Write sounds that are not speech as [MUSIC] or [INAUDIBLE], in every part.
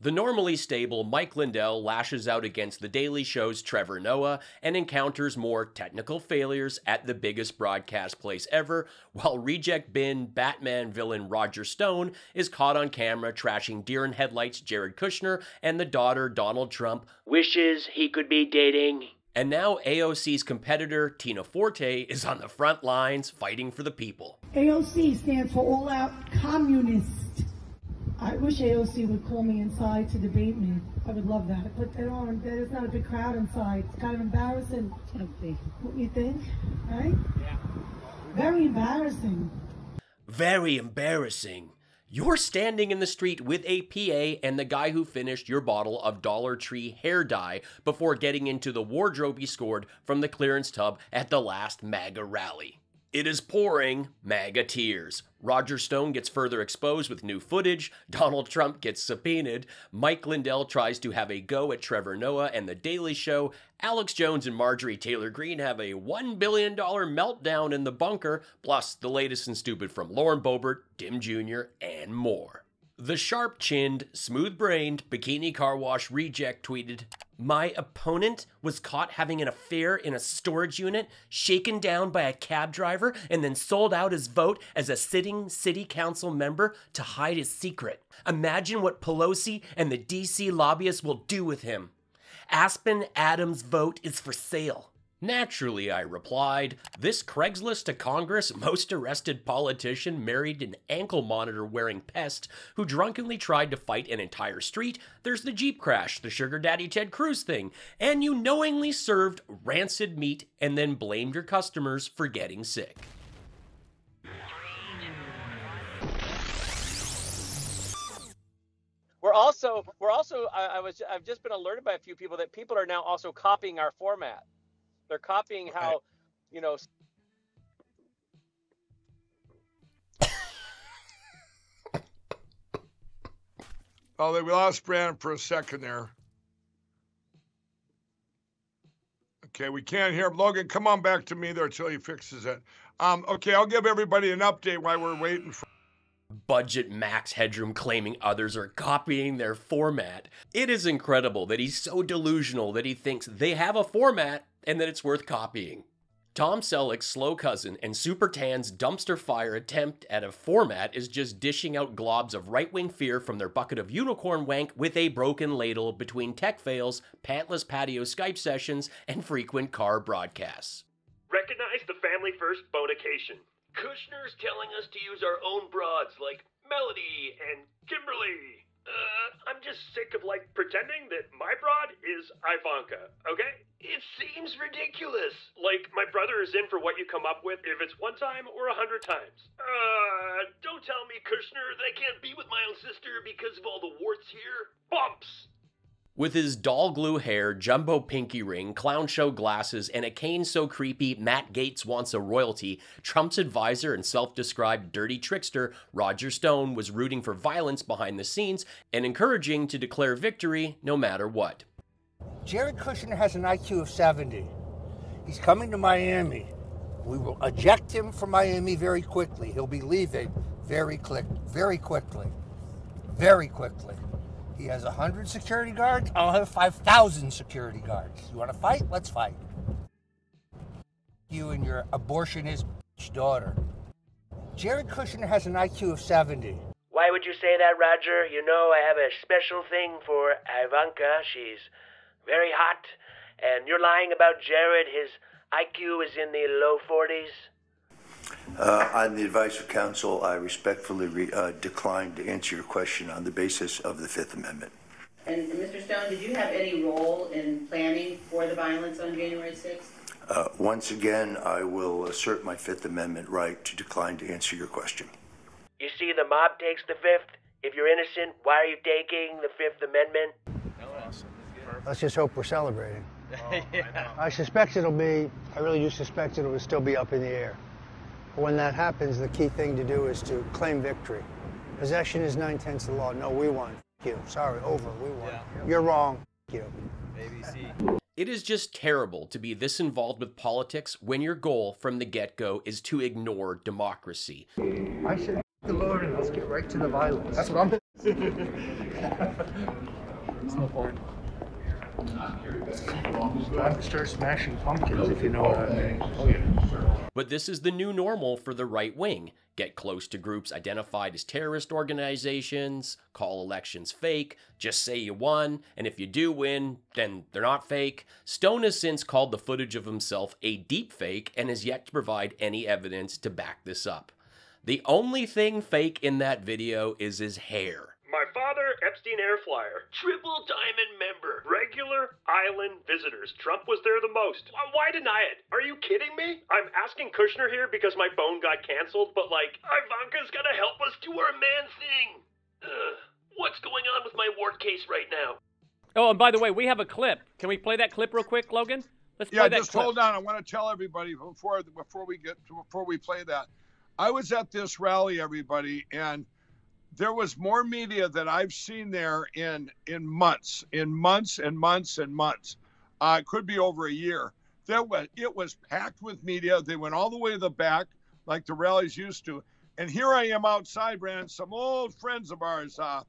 The normally stable Mike Lindell lashes out against The Daily Show's Trevor Noah and encounters more technical failures at the biggest broadcast place ever, while reject bin Batman villain Roger Stone is caught on camera trashing deer in headlights Jared Kushner and the daughter Donald Trump wishes he could be dating. And now AOC's competitor Tina Forte is on the front lines fighting for the people. AOC stands for All Out Communist. I wish AOC would call me inside to debate me. I would love that. But they don't. There's not a big crowd inside. It's kind of embarrassing. Empty. What you think? Right? Yeah. Very embarrassing. Very embarrassing. You're standing in the street with a PA and the guy who finished your bottle of Dollar Tree hair dye before getting into the wardrobe he scored from the clearance tub at the last MAGA rally. It is pouring MAGA tears. Roger Stone gets further exposed with new footage. [LAUGHS] Donald Trump gets subpoenaed. Mike Lindell tries to have a go at Trevor Noah and The Daily Show. Alex Jones and Marjorie Taylor Greene have a $1 billion meltdown in the bunker, plus the latest and stupid from Lauren Boebert, Dim Jr., and more. The sharp chinned, smooth brained bikini car wash reject tweeted, My opponent was caught having an affair in a storage unit, shaken down by a cab driver, and then sold out his vote as a sitting city council member to hide his secret. Imagine what Pelosi and the DC lobbyists will do with him. Aspen Adams' vote is for sale. Naturally, I replied, this Craigslist to Congress most arrested politician married an ankle monitor wearing pest who drunkenly tried to fight an entire street. There's the Jeep crash, the Sugar Daddy Ted Cruz thing, and you knowingly served rancid meat and then blamed your customers for getting sick. We're also, we're also, I, I was, I've just been alerted by a few people that people are now also copying our format. They're copying how, you know. Oh, we lost Brannon for a second there. Okay, we can't hear him. Logan, come on back to me there until he fixes it. Um, okay, I'll give everybody an update while we're waiting for budget max headroom claiming others are copying their format. It is incredible that he's so delusional that he thinks they have a format and that it's worth copying. Tom Selleck's slow cousin and Super Tan's dumpster fire attempt at a format is just dishing out globs of right wing fear from their bucket of unicorn wank with a broken ladle between tech fails, pantless patio Skype sessions, and frequent car broadcasts. Recognize the family first bonication. Kushner's telling us to use our own broads like Melody and Kimberly. Uh, I'm just sick of like pretending that my broad is Ivanka, okay? It seems ridiculous. Like my brother is in for what you come up with if it's one time or a hundred times. Uh, don't tell me, Kushner, that I can't be with my own sister because of all the warts here. Bumps! With his doll glue hair, jumbo pinky ring, clown show glasses, and a cane so creepy Matt Gaetz wants a royalty, Trump's advisor and self described dirty trickster, Roger Stone, was rooting for violence behind the scenes and encouraging to declare victory no matter what. Jared Kushner has an IQ of 70. He's coming to Miami. We will eject him from Miami very quickly. He'll be leaving very quick, very quickly, very quickly. He has 100 security guards. I'll have 5,000 security guards. You want to fight? Let's fight. You and your abortionist bitch daughter. Jared Kushner has an IQ of 70. Why would you say that, Roger? You know, I have a special thing for Ivanka. She's very hot. And you're lying about Jared. His IQ is in the low 40s. Uh, on the advice of counsel, I respectfully re, uh, decline to answer your question on the basis of the Fifth Amendment. And, and Mr. Stone, did you have any role in planning for the violence on January 6th? Uh, once again, I will assert my Fifth Amendment right to decline to answer your question. You see, the mob takes the Fifth. If you're innocent, why are you taking the Fifth Amendment? Let's just hope we're celebrating. yeah. I suspect it'll be, I really do suspect it'll still be up in the air. When that happens, the key thing to do is to claim victory. Possession is nine tenths of the law. No, we won. you. Sorry, over. We won. Yeah. You're wrong. you. ABC. It is just terrible to be this involved with politics when your goal from the get go is to ignore democracy. I said the Lord and let's get right to the violence. That's what I'm. [LAUGHS] It's no point. Time to start smashing pumpkins, if you know what I mean. Oh, yeah. But this is the new normal for the right wing. Get close to groups identified as terrorist organizations, call elections fake, just say you won, and if you do win, then they're not fake. Stone has since called the footage of himself a deep fake and has yet to provide any evidence to back this up. The only thing fake in that video is his hair. My father, Epstein Air Flyer. Triple diamond member. Regular island visitors. Trump was there the most. Why- Why deny it? Are you kidding me? I'm asking Kushner here because my bone got canceled, but like, Ivanka's gotta help us do our man thing. Ugh. What's going on with my ward case right now? Oh, and by the way, we have a clip. Can we play that clip real quick, Logan? Let's play Yeah, that just clip. hold on. I want to tell everybody before before we get to, before we play that. I was at this rally, everybody, and there was more media that I've seen there in in months, in months and months and months. Uh, it could be over a year. There was it was packed with media. They went all the way to the back, like the rallies used to. And here I am outside, Brannon. Some old friends of ours. Uh,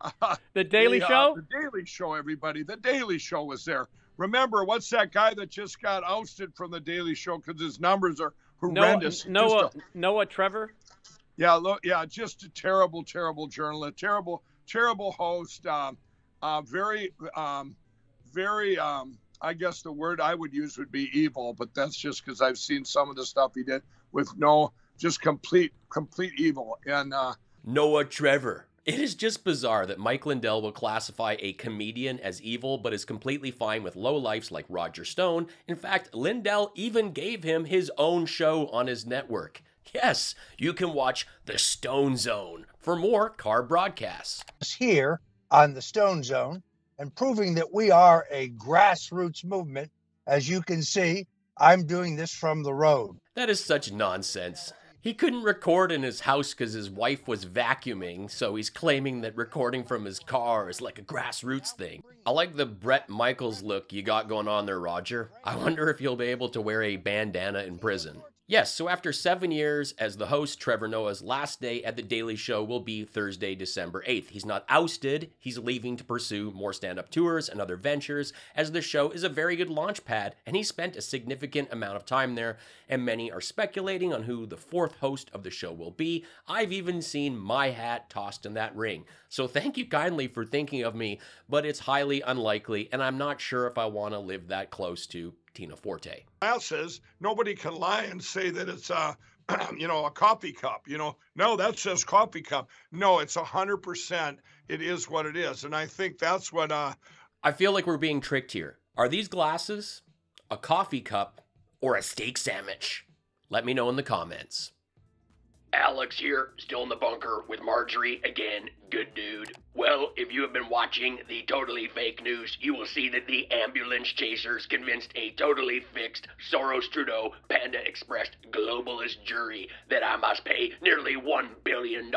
[LAUGHS] The Daily uh, Show? the Daily Show, everybody. The Daily Show was there. Remember, what's that guy that just got ousted from the Daily Show because his numbers are Noah, horrendous? Noah, Just a- Noah Trevor. Yeah, look, yeah, just a terrible, terrible journalist, terrible, terrible host. Um, uh, very, um, very. Um, I guess the word I would use would be evil, but that's just because I've seen some of the stuff he did with no, just complete, complete evil. And uh, Noah Trevor. It is just bizarre that Mike Lindell will classify a comedian as evil, but is completely fine with lowlifes like Roger Stone. In fact, Lindell even gave him his own show on his network. Yes, you can watch The Stone Zone for more car broadcasts. Here on the Stone Zone and proving that we are a grassroots movement. As you can see, I'm doing this from the road. That is such nonsense. He couldn't record in his house because his wife was vacuuming, so he's claiming that recording from his car is like a grassroots thing. I like the Bret Michaels look you got going on there, Roger. I wonder if you'll be able to wear a bandana in prison. Yes, so after seven years as the host, Trevor Noah's last day at The Daily Show will be Thursday, December 8th. He's not ousted, he's leaving to pursue more stand up tours and other ventures, as the show is a very good launch pad, and he spent a significant amount of time there, and many are speculating on who the fourth host of the show will be. I've even seen my hat tossed in that ring. So thank you kindly for thinking of me, but it's highly unlikely, and I'm not sure if I want to live that close to Tina Forte. says nobody can lie and say that it's a, [CLEARS THROAT] you know, a coffee cup. You know, no, that says coffee cup. No, it's a hundred percent. It is what it is, and I think that's what. uh I feel like we're being tricked here. Are these glasses a coffee cup or a steak sandwich? Let me know in the comments. Alex here, still in the bunker with Marjorie again. Good dude. Well, if you have been watching the totally fake news, you will see that the ambulance chasers convinced a totally fixed Soros Trudeau Panda Express globalist jury that I must pay nearly $1 billion.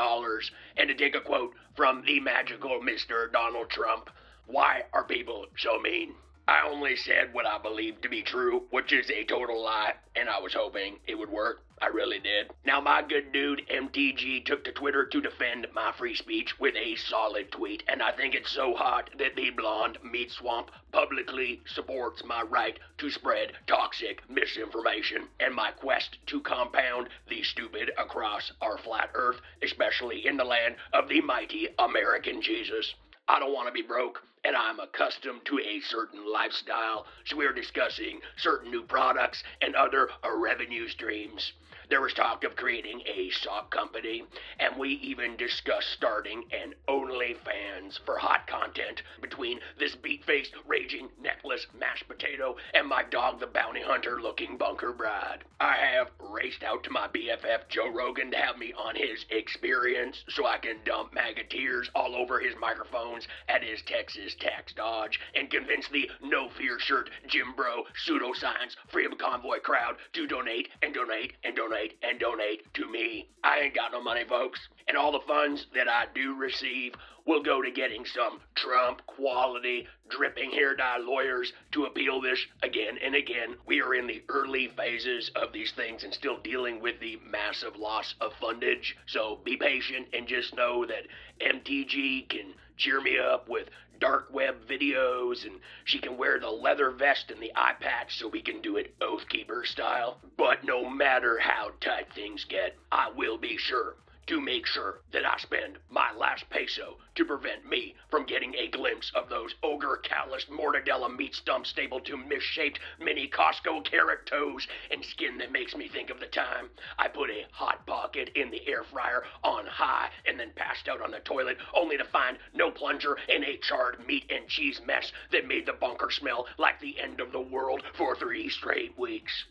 And to take a quote from the magical Mr. Donald Trump, why are people so mean? I only said what I believed to be true, which is a total lie, and I was hoping it would work. I really did. Now, my good dude MTG took to Twitter to defend my free speech with a solid tweet, and I think it's so hot that the blonde meat swamp publicly supports my right to spread toxic misinformation and my quest to compound the stupid across our flat earth, especially in the land of the mighty American Jesus. I don't want to be broke, and I'm accustomed to a certain lifestyle, so we're discussing certain new products and other revenue streams. There was talk of creating a sock company, and we even discussed starting an OnlyFans for hot content between this beat-faced, raging, necklace mashed potato and my dog the bounty hunter looking bunker bride. I have raced out to my BFF Joe Rogan to have me on his experience so I can dump magateers all over his microphones at his Texas tax dodge and convince the no fear shirt Jim Bro pseudoscience freedom convoy crowd to donate and donate and donate and donate to me. I ain't got no money, folks, and all the funds that I do receive will go to getting some Trump quality dripping hair dye lawyers to appeal this again and again. We are in the early phases of these things and still dealing with the massive loss of fundage. So be patient and just know that MTG can cheer me up with dark web videos, and she can wear the leather vest and the eye patch so we can do it Oathkeeper style. But no matter how tight things get, I will be sure to make sure that I spend my last peso to prevent me from getting a glimpse of those ogre calloused mortadella meat stumps stapled to misshaped mini Costco carrot toes and skin that makes me think of the time I put a hot pocket in the air fryer on high and then passed out on the toilet only to find no plunger and a charred meat and cheese mess that made the bunker smell like the end of the world for three straight weeks.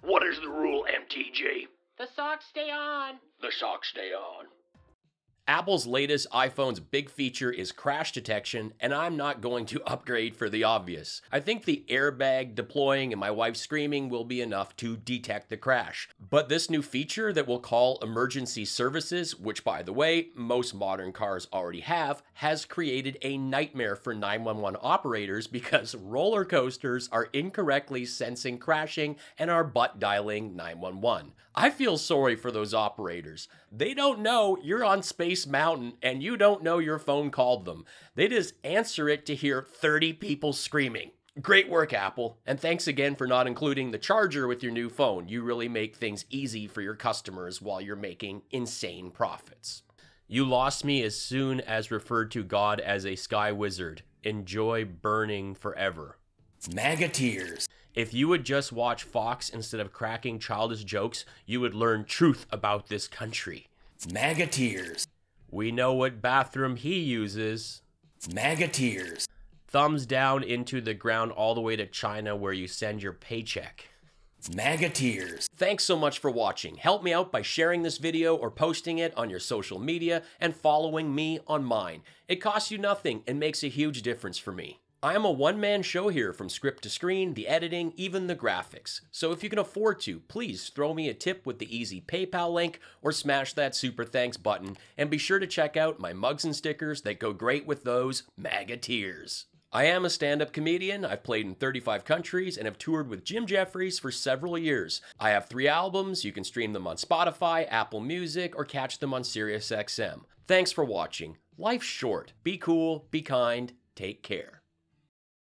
What is the rule, MTG? The socks stay on. The socks stay on. Apple's latest iPhone's big feature is crash detection, and I'm not going to [LAUGHS] upgrade for the obvious. I think the airbag deploying and my wife screaming will be enough to detect the crash. But this new feature that will call emergency services, which by the way, most modern cars already have, has created a nightmare for 911 operators [LAUGHS] because roller coasters are incorrectly sensing crashing and are butt dialing 911. I feel sorry for those operators. They don't know you're on Space Mountain and you don't know your phone called them. They just answer it to hear 30 people screaming. Great work, Apple. And thanks again for not including the charger with your new phone. You really make things easy for your customers while you're making insane profits. You lost me as soon as referred to God as a sky wizard. Enjoy burning forever. MAGA tears. If you would just watch Fox instead of cracking childish jokes, you would learn truth about this country. MAGA tears. We know what bathroom he uses. MAGA tears. Thumbs down into the ground all the way to China where you send your paycheck. MAGA tears. Thanks so much for watching. Help me out by sharing this video or posting it on your social media and following me on mine. It costs you nothing and makes a huge difference for me. I am a one man show here from script to screen, the editing, even the graphics. So if you can afford to, please throw me a tip with the easy PayPal link or smash that super thanks button. And be sure to check out my mugs and stickers that go great with those MAGA tears. I am a stand up comedian. I've played in 35 countries and have toured with Jim Jefferies for several years. I have three albums. You can stream them on Spotify, Apple Music, or catch them on SiriusXM. Thanks for watching. Life's short. Be cool, be kind, take care.